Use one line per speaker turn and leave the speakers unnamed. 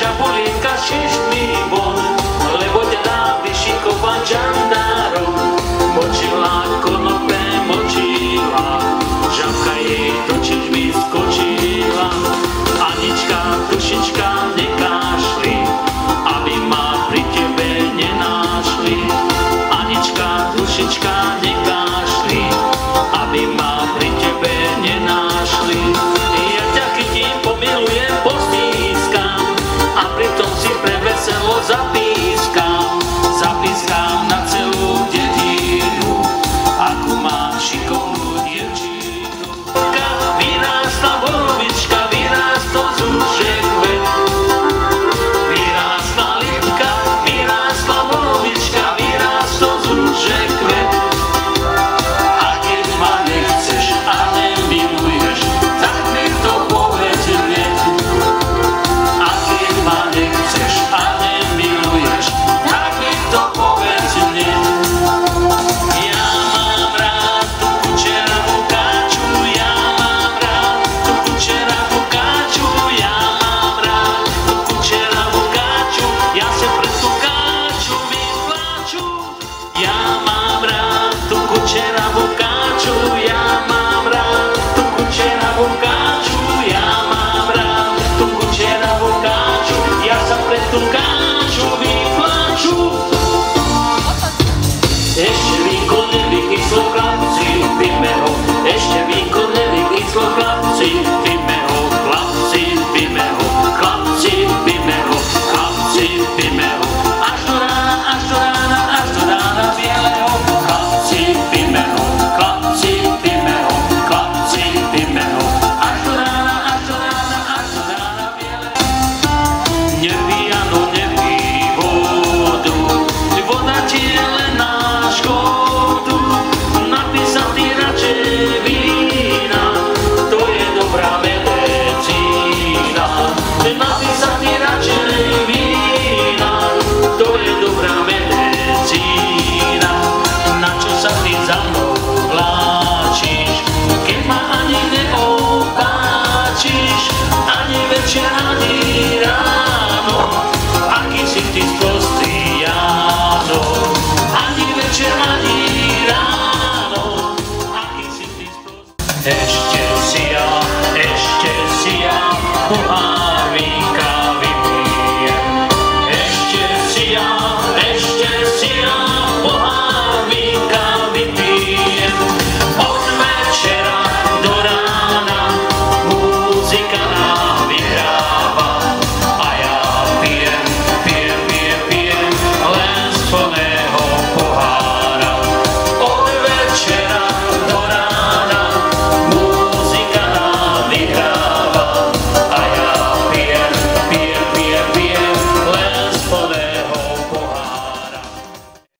Jump 好不？